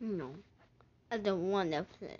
No, I don't want to play.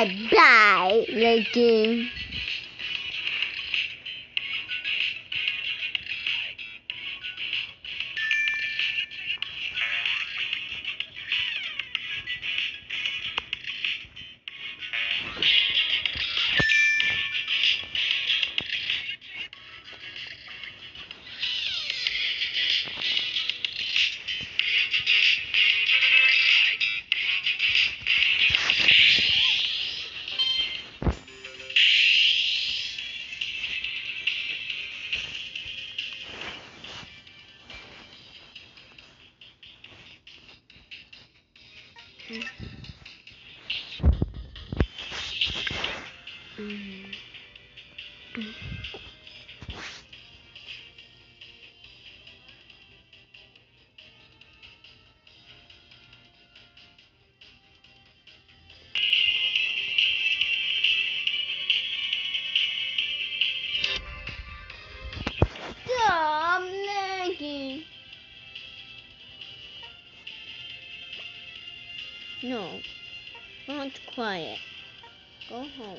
Bye bye. No, not quiet. Go home.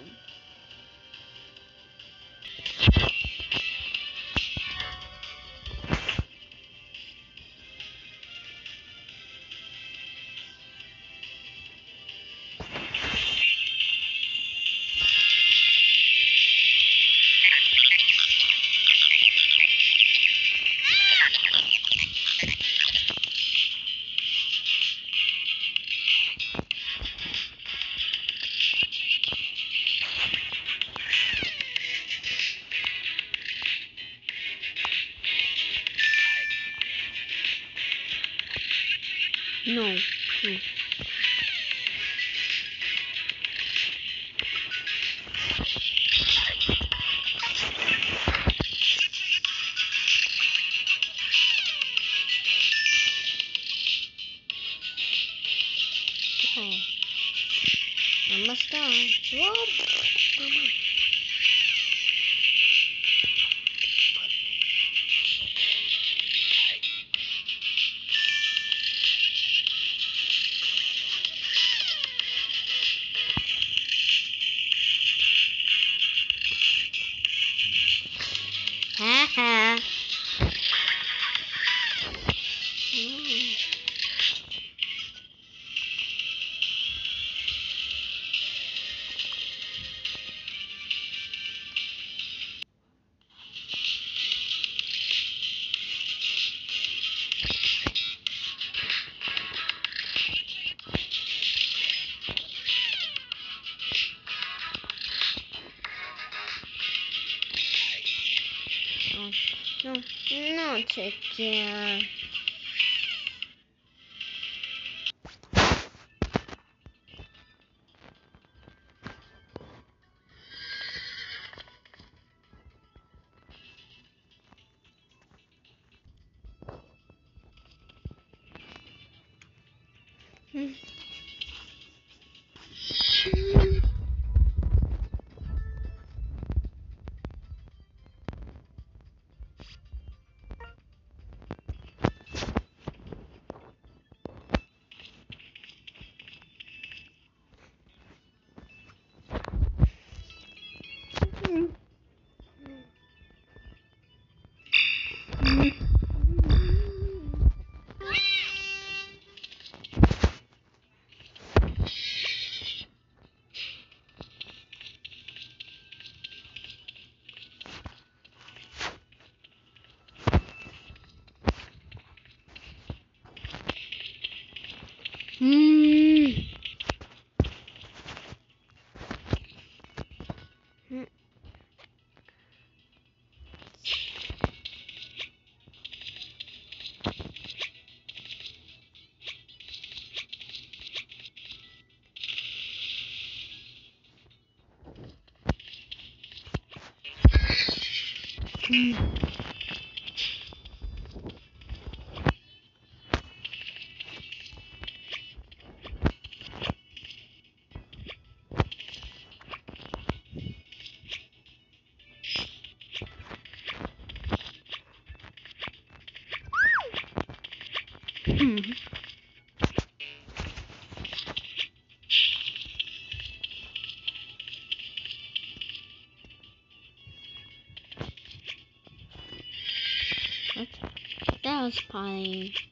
Not again. Mm-hmm. Was.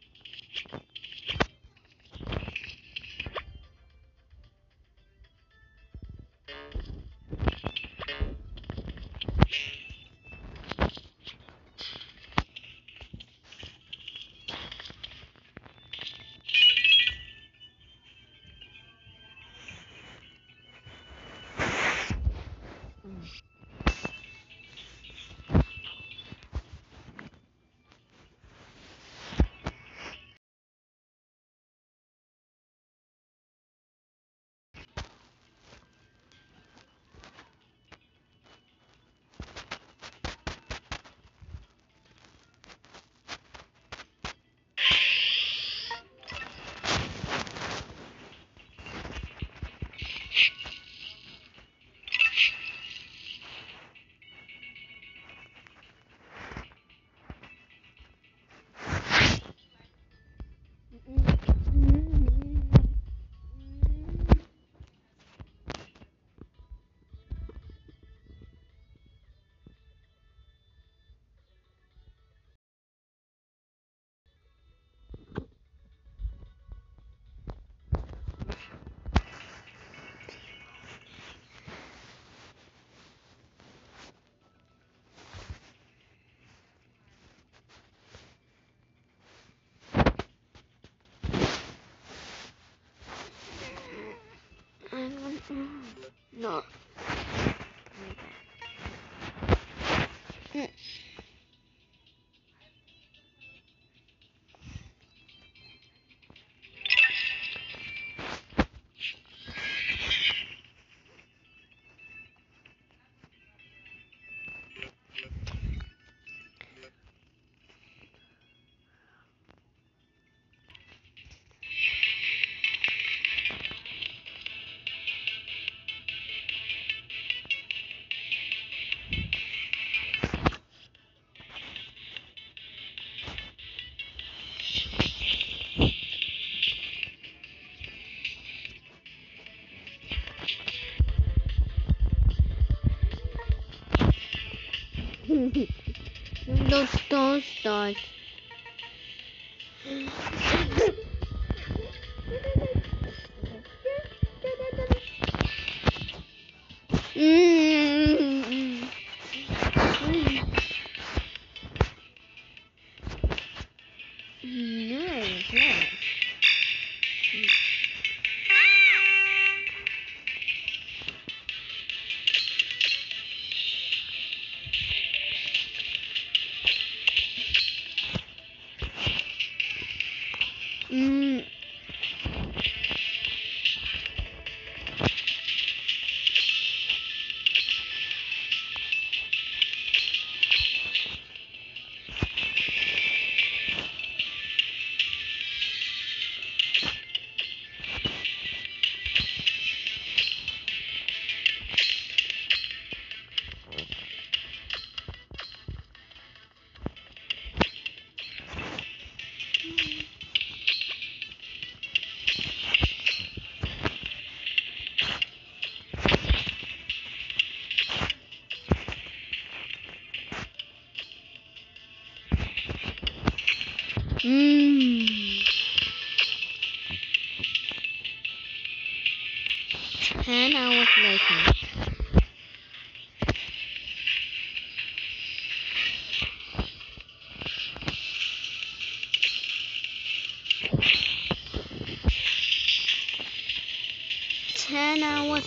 Don't, don't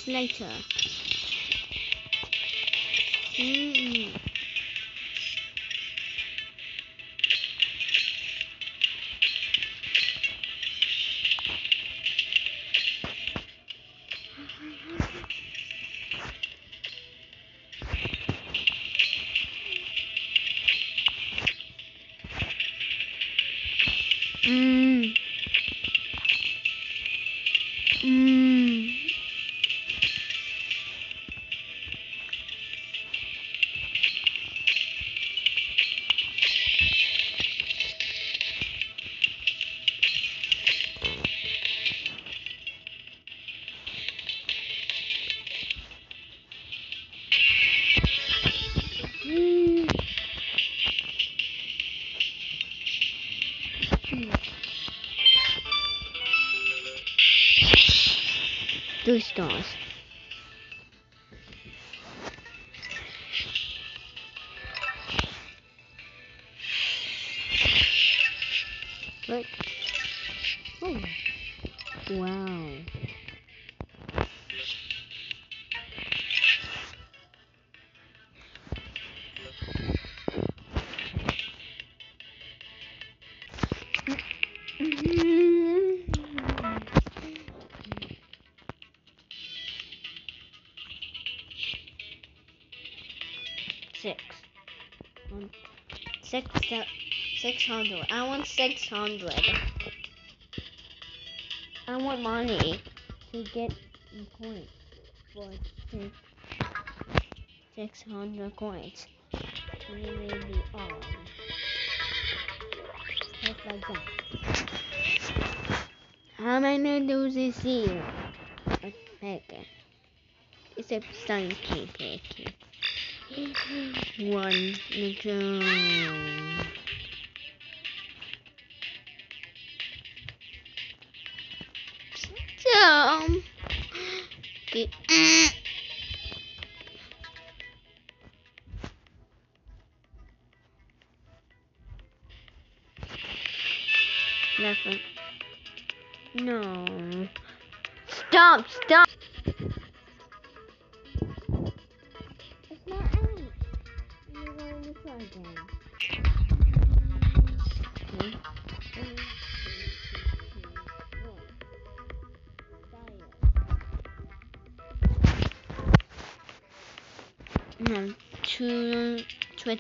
later. Six. Six, six hundred. I want six hundred. I want money to get coins for six, six hundred coins. We may be on. Um, just like that. How many noodles is here? A. It's a stinky packet. One go.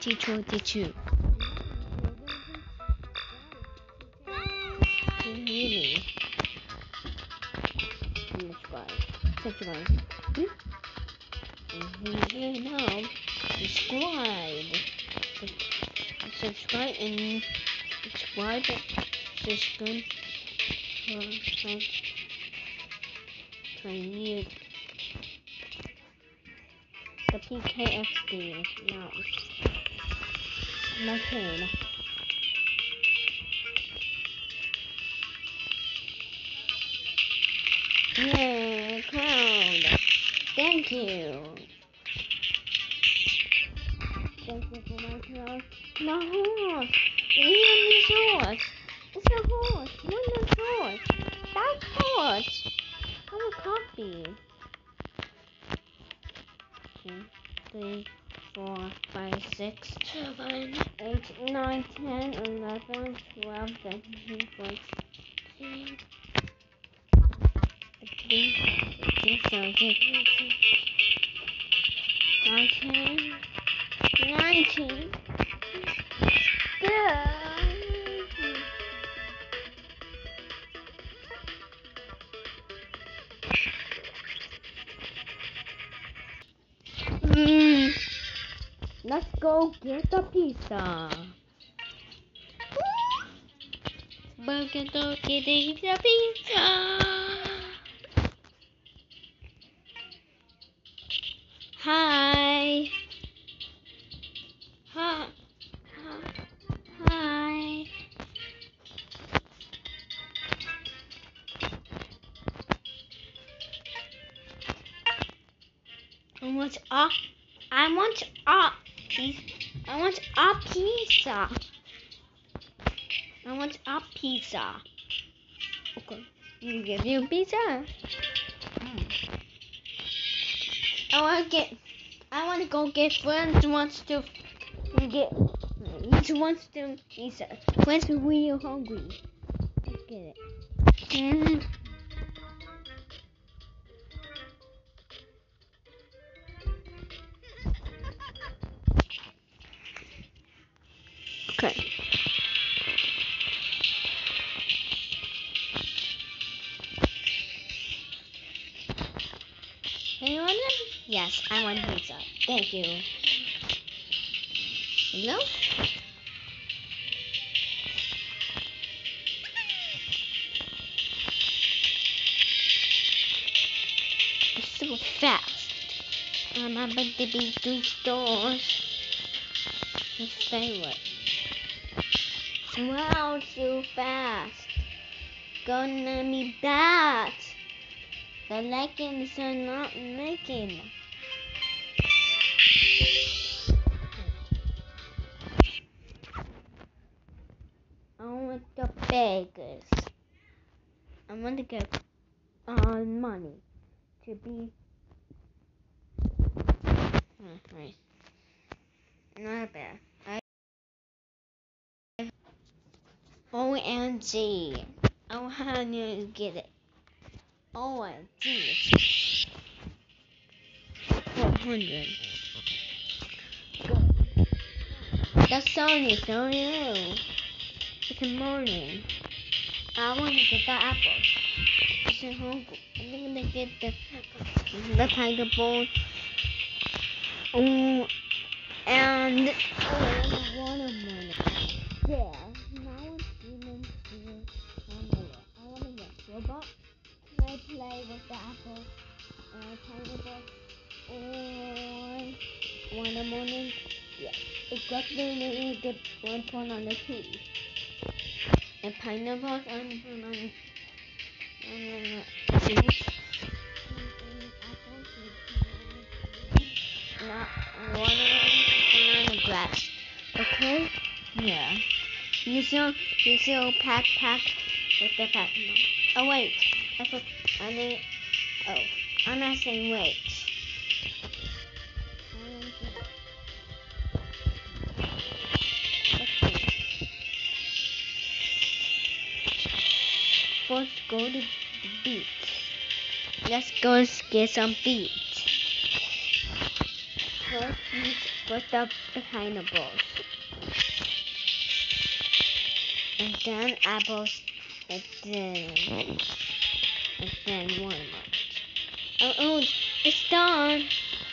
2022. Really? Subscribe. Subscribe. Hmm? Mhm, No. Subscribe. Subscribe and subscribe. Subscribe. Subscribe. The is not. My crown. Thank you. Mm. Let's go get the pizza. Go get the pizza. Pizza. Okay, you give you a pizza. I want to get. I want to go get friends wants to get. Each wants to pizza. Friends are really hungry. Let's get it. Mm. Thank you. Hello? It's so fast. I'm about to be two stores. His favorite. Wow, too fast. Gonna be bad. The leggings are not making. Beggars. I want to get uh, money to be. Oh. Not bad. I OMG. Oh, how do you get it? OMG. 400. Good. That's Sony, so Good morning. I want to get the apples. I'm hungry. I'm gonna get the the tiger bone. Oh, and oh, watermelon. Yeah. Now I'm feeling feeling. I want to get robot. Can I play with the apple? Uh, pineapple or watermelon? Yeah. It's got the really good one point on the tree. And pineapples on the trees. Not on the grass. Okay? Yeah. You still, you still pack, pack with the pack. No. Oh wait, I thought I need. Oh, I'm not saying wait. Go to beach. Let's go get some beach. First, put up the pineapples. and then apples, and then and then watermelon. Oh, oh, it's done.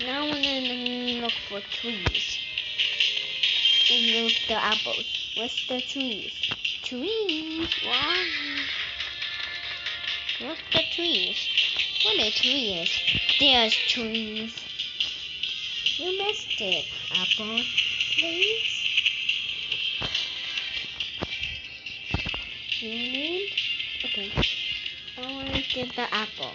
Now we're gonna look for trees. And look the apples. What's the trees? Trees. Wow. What's the trees? What are trees? There's trees. You missed it, Apple. Please. You need? Okay. I want to get the apple.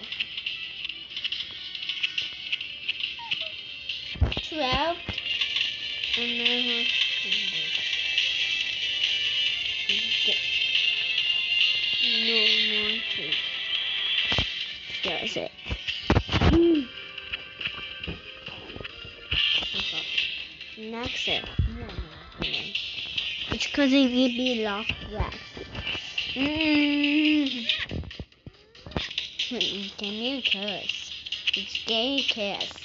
12. And then... Get no more trees. Next it. It's because it may be lost grass. Mm. Can you curse? It's gay curse.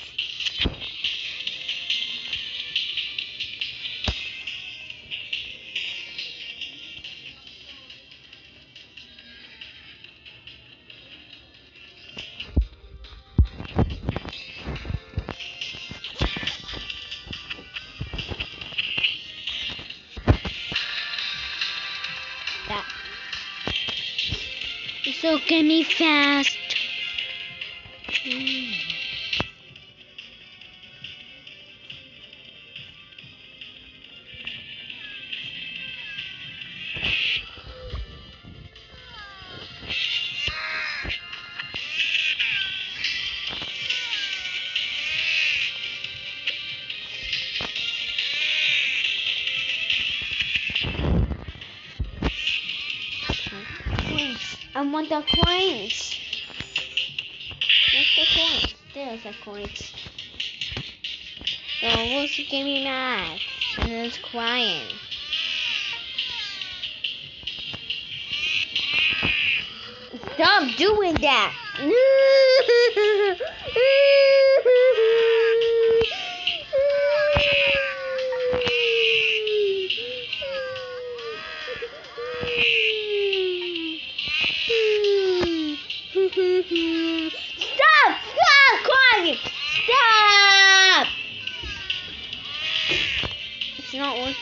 I want the coins. Where's the coins? There's the coins. So who's give me mad? And it's crying. Stop doing that!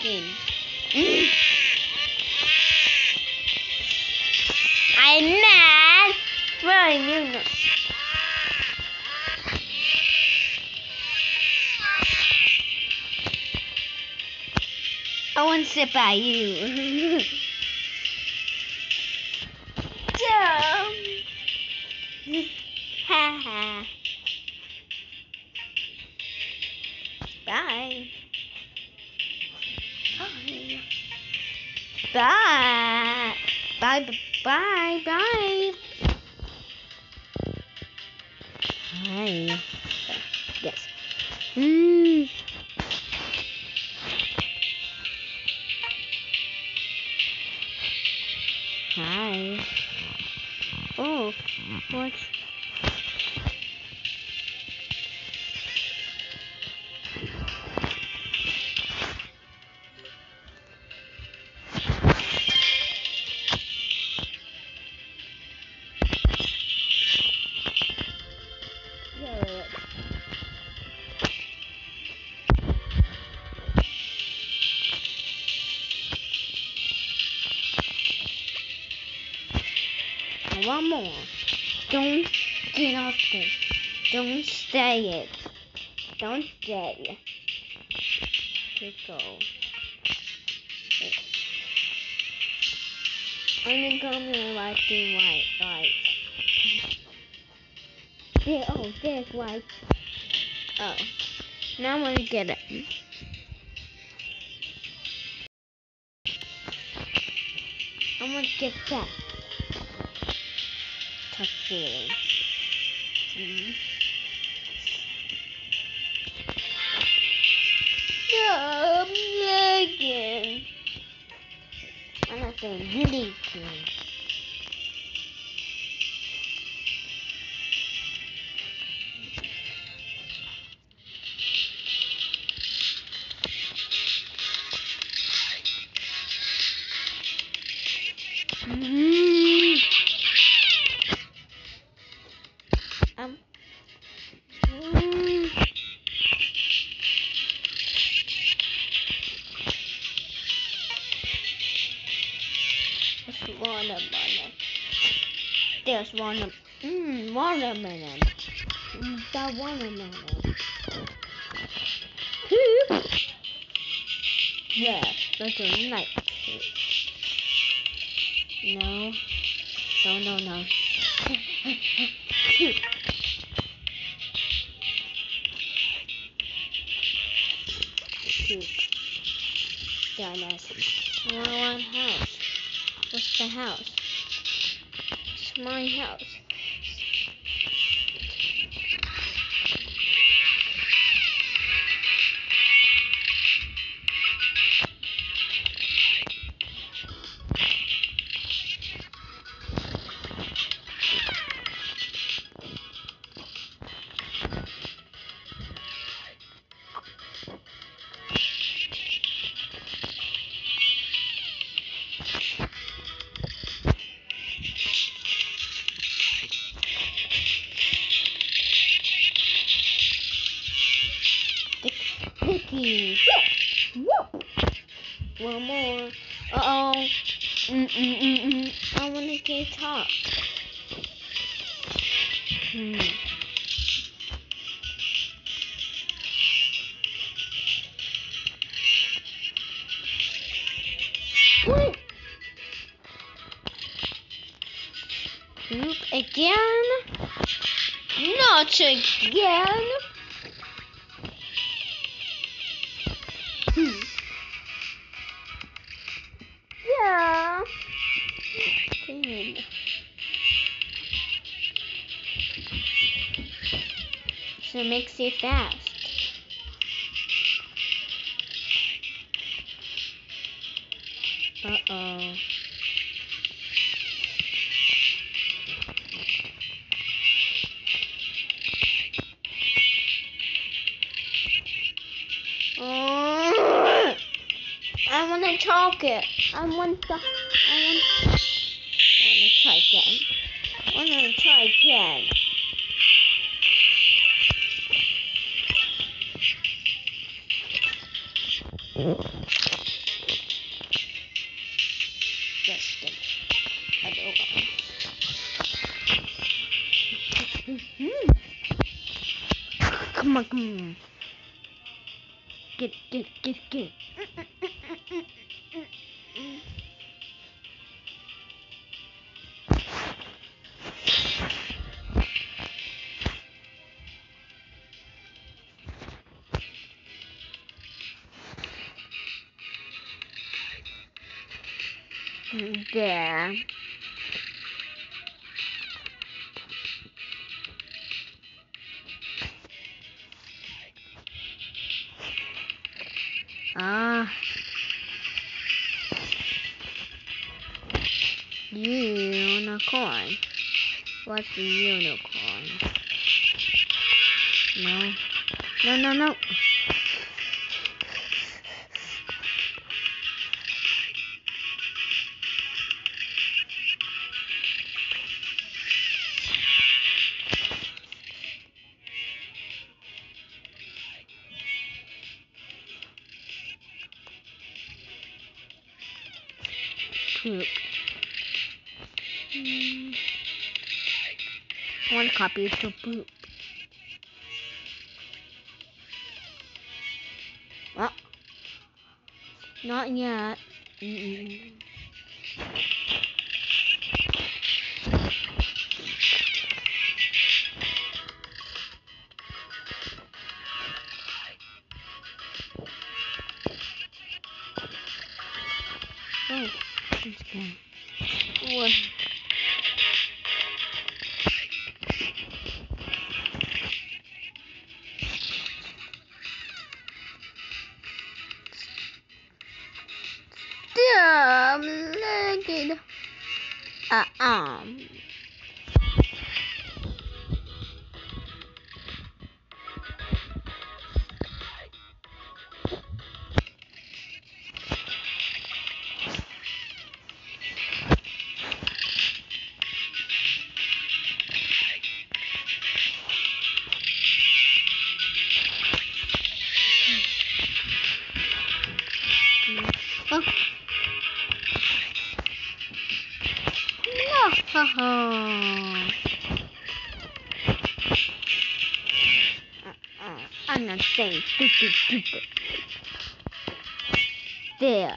Not. I'm mad. Where are you? now? I want to sit by you. Bye. Hi. Stay it. Don't stay. Just go. I'm gonna here right to right, right. There, oh, there's white. Oh. Now I'm gonna get it. I'm gonna get that. Tough feeling. I'm not again. Hmm. Yeah. So it makes it fast. Want to it. I want the. I want. I want to try again. I want to try again. Just. I don't. Come on, come on. Get, get, get, get. There. I want to copy it to poop. Well, not yet. Mm-mm. Oh, Ha ha. Uh-uh. I'm not saying stupid stupid. There.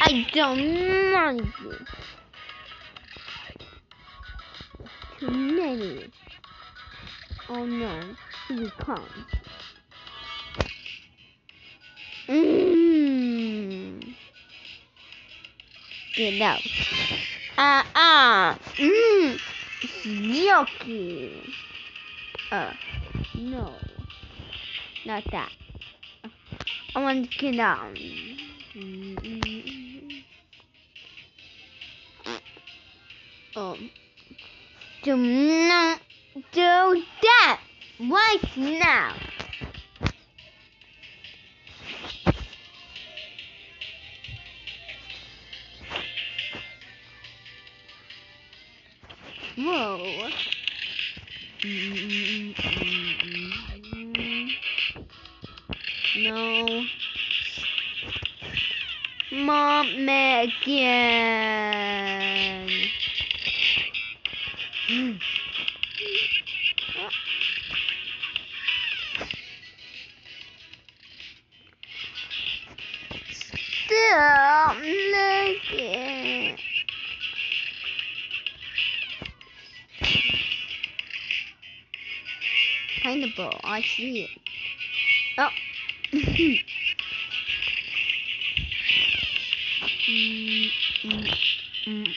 I don't want you. Too many. Oh no, you come. Get out. Ah, ah. Mmm. Yucky. Uh, no. Not that. I want to get out. Mm-mm. Um. Do not do that right now. Pineapple, I see it. Oh. Mm, mm, mm.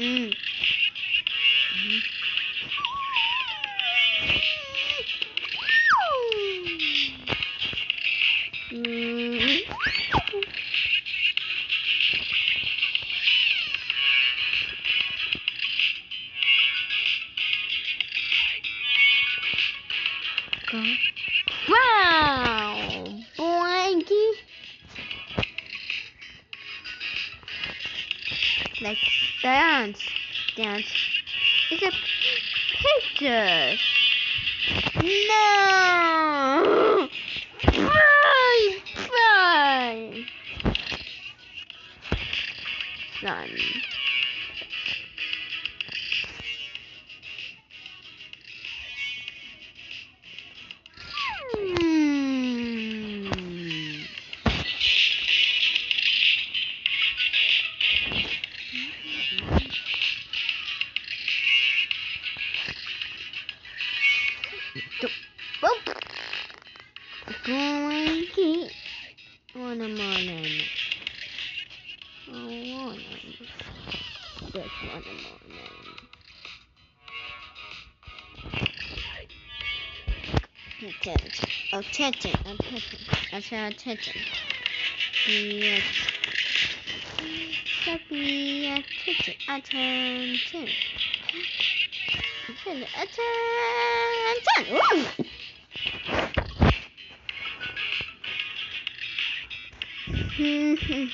Mm. attacking, attacking, after attacking. Yes. Stop me attention. Attention, attention. Woo!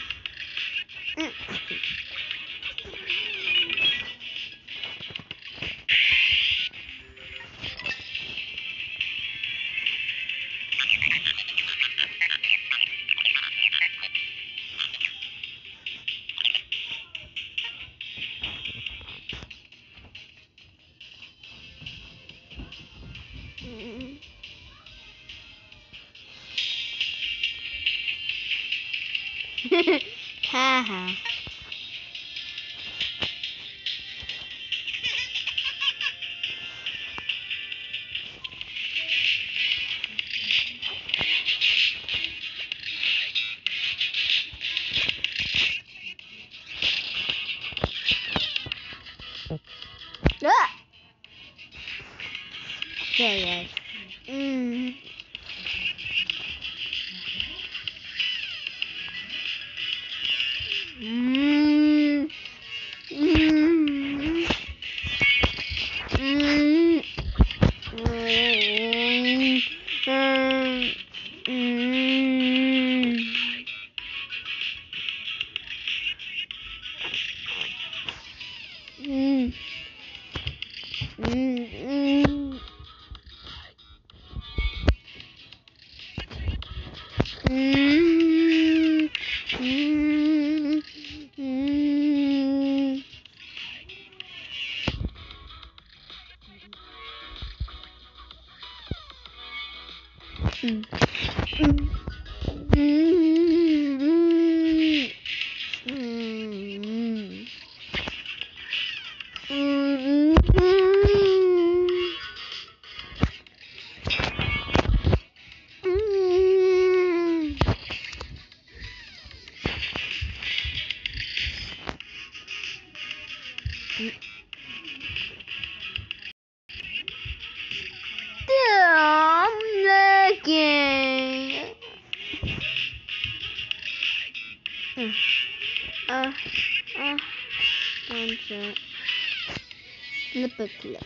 paperclip.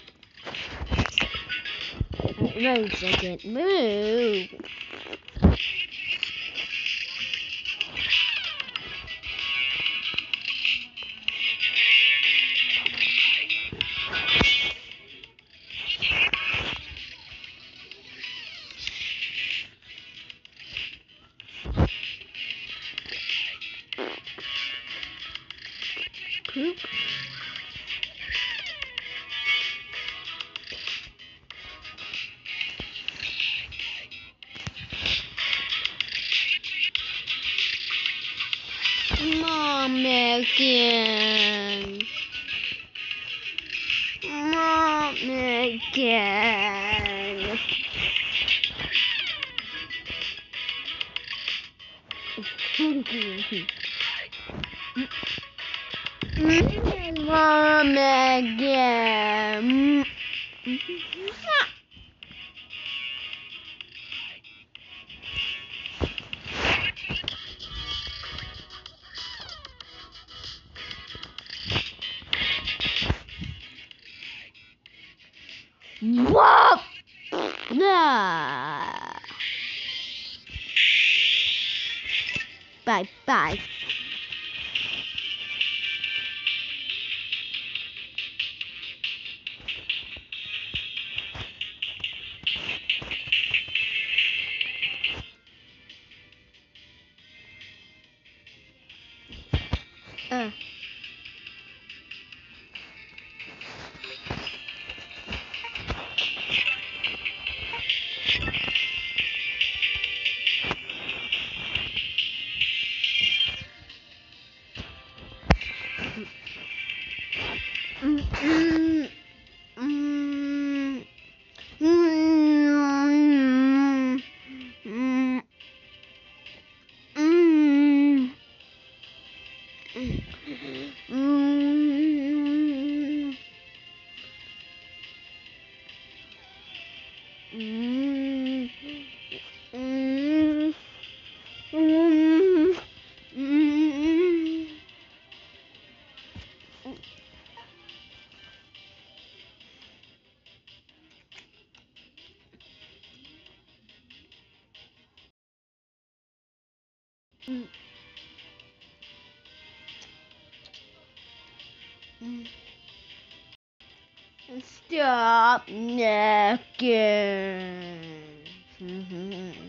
Rose again. Move. Uhum. É. Mm. mm. Stop necking. Mm-hmm.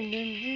entendendo.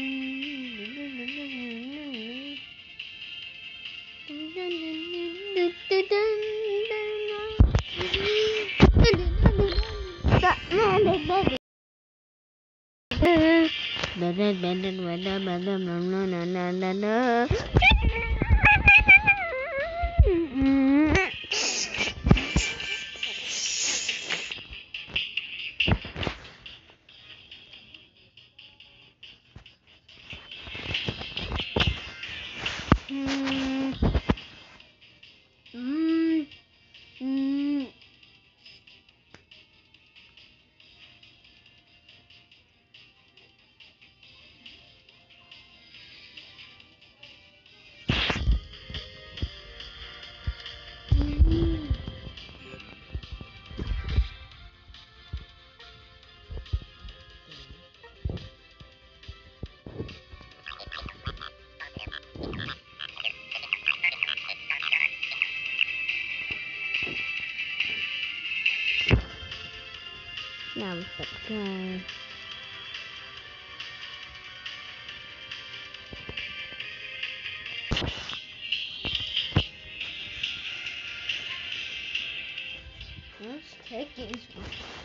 Okay, geh.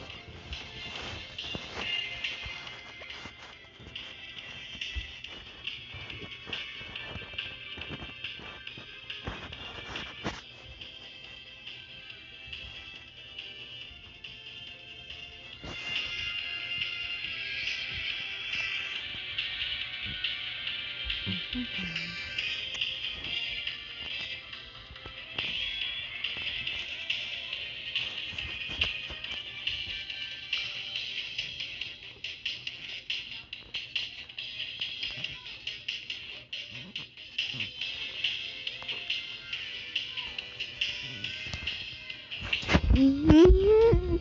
Mm-hmm.